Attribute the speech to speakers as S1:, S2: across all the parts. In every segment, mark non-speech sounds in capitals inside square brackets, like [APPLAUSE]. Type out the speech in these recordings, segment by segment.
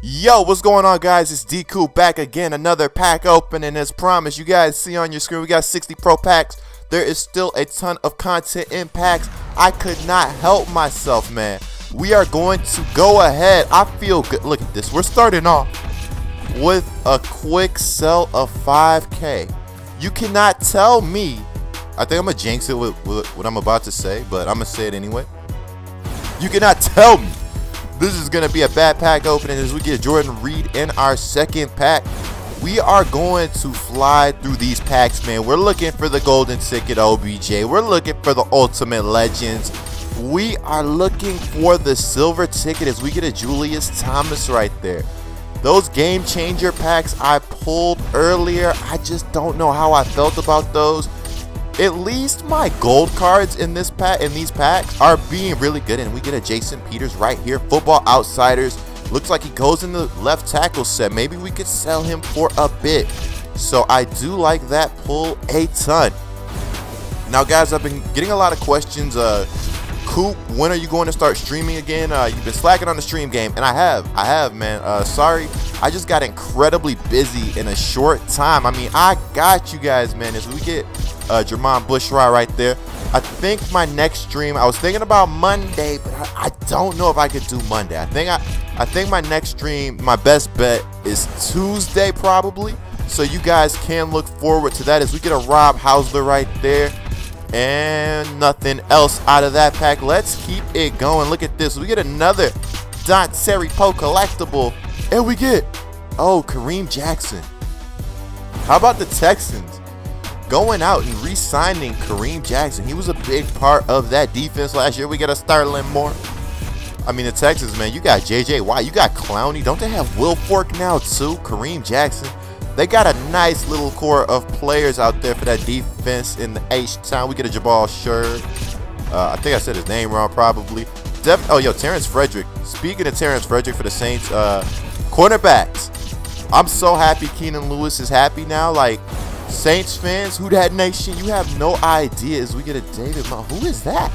S1: Yo, what's going on guys? It's D Coop back again. Another pack opening as promised. You guys see on your screen, we got 60 pro packs. There is still a ton of content in packs. I could not help myself, man. We are going to go ahead. I feel good. Look at this. We're starting off with a quick sell of 5K. You cannot tell me. I think I'm going to jinx it with, with what I'm about to say, but I'm going to say it anyway. You cannot tell me this is going to be a bad pack opening as we get Jordan Reed in our second pack. We are going to fly through these packs, man. We're looking for the golden ticket OBJ. We're looking for the ultimate legends. We are looking for the silver ticket as we get a Julius Thomas right there. Those game changer packs I pulled earlier, I just don't know how I felt about those at least my gold cards in this pack in these packs are being really good and we get a Jason Peters right here football outsiders looks like he goes in the left tackle set maybe we could sell him for a bit so I do like that pull a ton now guys I've been getting a lot of questions uh Coop, when are you going to start streaming again? Uh, you've been slacking on the stream game, and I have, I have, man. Uh, sorry, I just got incredibly busy in a short time. I mean, I got you guys, man. As we get uh, Jermon Bushrod right there. I think my next stream, I was thinking about Monday, but I, I, don't know if I could do Monday. I think I, I think my next stream, my best bet is Tuesday probably. So you guys can look forward to that as we get a Rob Housler right there. And nothing else out of that pack. Let's keep it going. Look at this. We get another Dontari Poe collectible. And we get, oh, Kareem Jackson. How about the Texans? Going out and re-signing Kareem Jackson. He was a big part of that defense last year. We got to start more. I mean, the Texans, man, you got J.J. Watt, you got Clowney. Don't they have Wilfork now, too? Kareem Jackson. They got a nice little core of players out there for that defense in the H-Town. We get a Jabaal Sheard. Uh, I think I said his name wrong, probably. Def oh, yo, Terrence Frederick. Speaking of Terrence Frederick for the Saints, uh, cornerbacks. I'm so happy Keenan Lewis is happy now. Like, Saints fans, who that nation, you have no idea as we get a David. Who is that?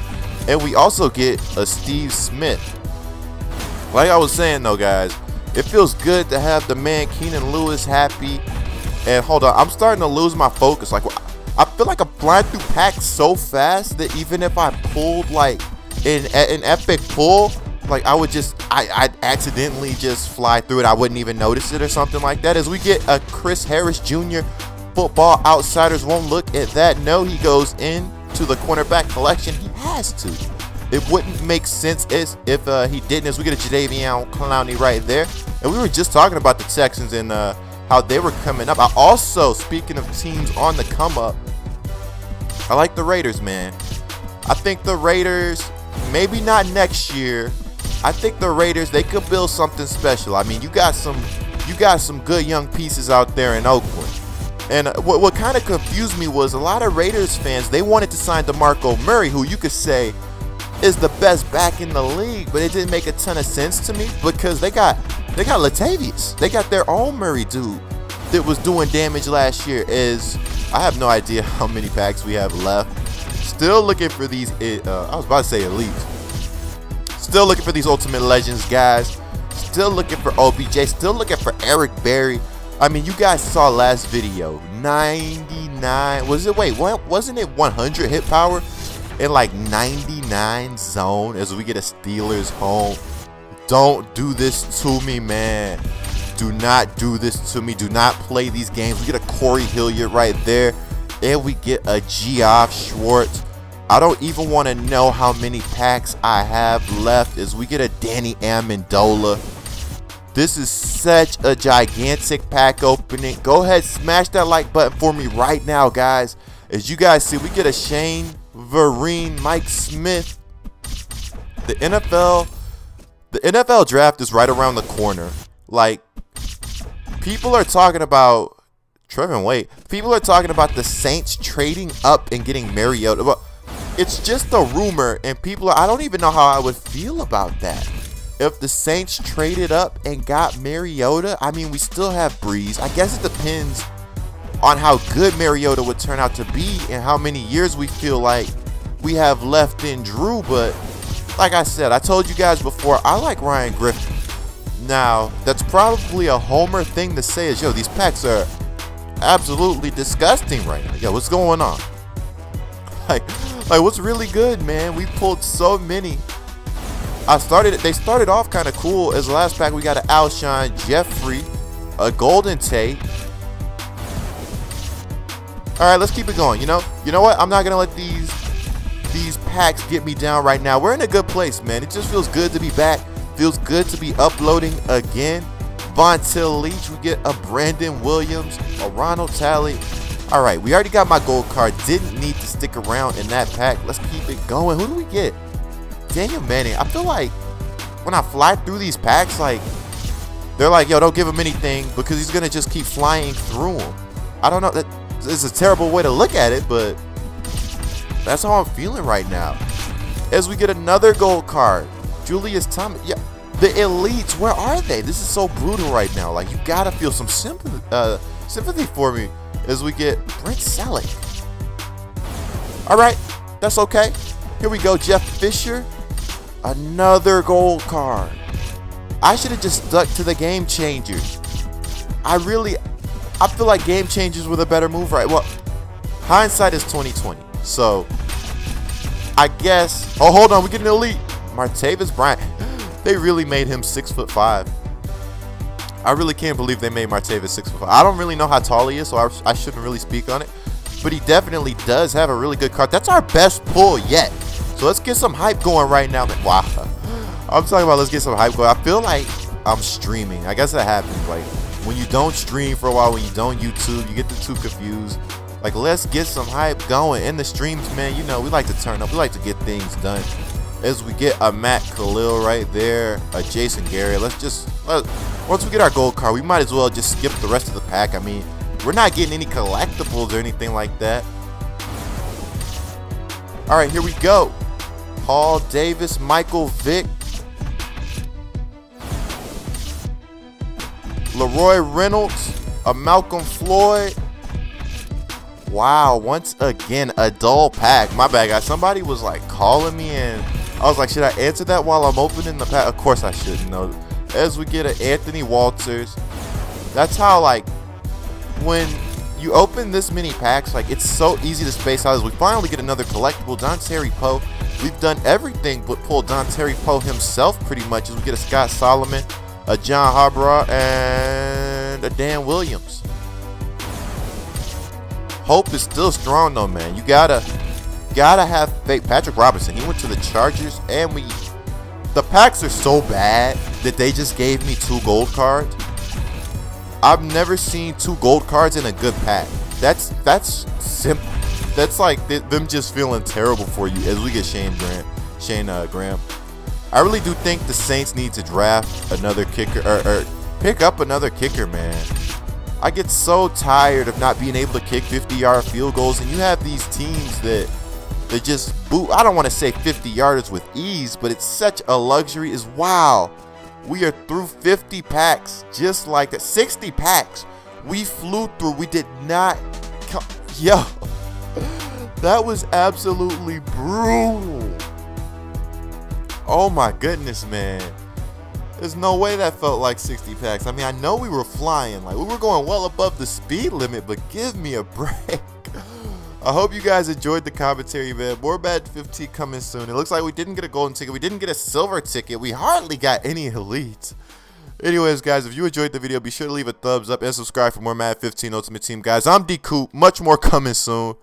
S1: And we also get a Steve Smith. Like I was saying though, guys, it feels good to have the man Keenan Lewis happy. And hold on, I'm starting to lose my focus. Like I feel like I'm flying through packs so fast that even if I pulled like an, an epic pull, like I would just I I'd accidentally just fly through it. I wouldn't even notice it or something like that. As we get a Chris Harris Jr football outsiders won't look at that. No, he goes into the cornerback collection. He has to. It wouldn't make sense as if uh, he didn't. As we get a Jadeveon Clowney right there, and we were just talking about the Texans and uh, how they were coming up. I also, speaking of teams on the come up, I like the Raiders, man. I think the Raiders, maybe not next year. I think the Raiders they could build something special. I mean, you got some, you got some good young pieces out there in Oakland. And what, what kind of confused me was a lot of Raiders fans, they wanted to sign DeMarco Murray, who you could say is the best back in the league, but it didn't make a ton of sense to me because they got they got Latavius. They got their own Murray dude that was doing damage last year. Is I have no idea [LAUGHS] how many packs we have left. Still looking for these. Eh, uh, I was about to say elite. Still looking for these ultimate legends, guys. Still looking for OBJ. Still looking for Eric Berry. I mean, you guys saw last video, 99, was it, wait, what, wasn't it 100 hit power in like 99 zone as we get a Steelers home? Don't do this to me, man. Do not do this to me. Do not play these games. We get a Corey Hilliard right there, and we get a Geoff Schwartz. I don't even want to know how many packs I have left as we get a Danny Amendola. This is such a gigantic pack opening. Go ahead, smash that like button for me right now, guys. As you guys see, we get a Shane Vereen, Mike Smith. The NFL, the NFL draft is right around the corner. Like, people are talking about Trevin Wait. People are talking about the Saints trading up and getting Mariota. It's just a rumor, and people are, I don't even know how I would feel about that if the Saints traded up and got Mariota, I mean, we still have Brees. I guess it depends on how good Mariota would turn out to be and how many years we feel like we have left in Drew. But like I said, I told you guys before, I like Ryan Griffin. Now, that's probably a homer thing to say is, yo, these packs are absolutely disgusting right now. Yo, what's going on? [LAUGHS] Like, like what's really good, man? We pulled so many. I started, they started off kind of cool. As last pack, we got an Alshon Jeffery, a Golden Tate. All right, let's keep it going. You know, you know what? I'm not gonna let these these packs get me down right now. We're in a good place, man. It just feels good to be back. Feels good to be uploading again. Vonta Leach, we get a Brandon Williams, a Ronald Talley. All right, we already got my gold card. Didn't need to stick around in that pack. Let's keep it going. Who do we get? Danieal Manning. I feel like when I fly through these packs, like they're like, yo, don't give him anything because he's gonna just keep flying through them. I don't know. That is a terrible way to look at it, but that's how I'm feeling right now. As we get another gold card, Julius Thomas. Yeah, the elites. Where are they? This is so brutal right now. Like you gotta feel some sympathy, uh, sympathy for me as we get Brent Celek. All right, that's okay. Here we go, Jeff Fisher. Another gold card. I should have just stuck to the game changers. I really, I feel like game changers were the better move, right? Well, hindsight is 2020, so I guess. Oh, hold on, we get an elite. Martavis Bryant. [GASPS] They really made him six foot five. I really can't believe they made Martavis six foot five. I don't really know how tall he is, so I, I shouldn't really speak on it. But he definitely does have a really good card. That's our best pull yet. So let's get some hype going right now. Wow. I'm talking about let's get some hype going. I feel like I'm streaming. I guess that happens. Like when you don't stream for a while, when you don't YouTube, you get the two confused. Like let's get some hype going in the streams, man. You know we like to turn up. We like to get things done as we get a Matt Kalil right there, a Jason Gary. Let's just, let, once we get our gold card, we might as well just skip the rest of the pack. I mean, we're not getting any collectibles or anything like that. All right, here we go. Paul Davis, Michael Vick, Leroy Reynolds, a Malcom Floyd. Wow, once again, a dull pack. My bad, guys. Somebody was like calling me and I was like, should I answer that while I'm opening the pack? Of course I shouldn't. know. As we get an Anthony Walters, that's how like when you open this many packs, like it's so easy to space out. As we finally get another collectible, Dontari Poe. We've done everything but pull Dontari Poe himself pretty much. As we get a Scott Solomon, a John Harbaugh, and a Dan Williams. Hope is still strong though, man. You gotta gotta have faith. Patrick Robinson, he went to the Chargers, and we. The packs are so bad that they just gave me two gold cards. I've never seen two gold cards in a good pack. That's that's simple. That's like them just feeling terrible for you as we get Shane Grant, Shane uh, Graham. I really do think the Saints need to draft another kicker or, or pick up another kicker, man. I get so tired of not being able to kick 50-yard field goals, and you have these teams that they just boot. I don't want to say 50 yarders with ease, but it's such a luxury. Is wow, we are through 50 packs just like that. 60 packs. We flew through. We did not. Come, yo, [LAUGHS] that was absolutely brutal. Oh my goodness, man. There's no way that felt like 60 packs. I mean, I know we were flying. Like, we were going well above the speed limit, but give me a break. [LAUGHS] I hope you guys enjoyed the commentary, man. More Madden 15 coming soon. It looks like we didn't get a golden ticket. We didn't get a silver ticket. We hardly got any elites. Anyways, guys, if you enjoyed the video, be sure to leave a thumbs up and subscribe for more Madden 15 Ultimate Team. Guys, I'm D Coop. Much more coming soon.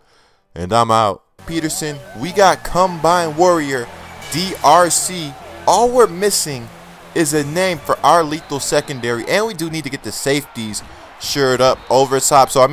S1: And I'm out. Peterson, we got Combine Warrior, DRC. All we're missing is a name for our lethal secondary. And we do need to get the safeties shored up over top. So, I mean,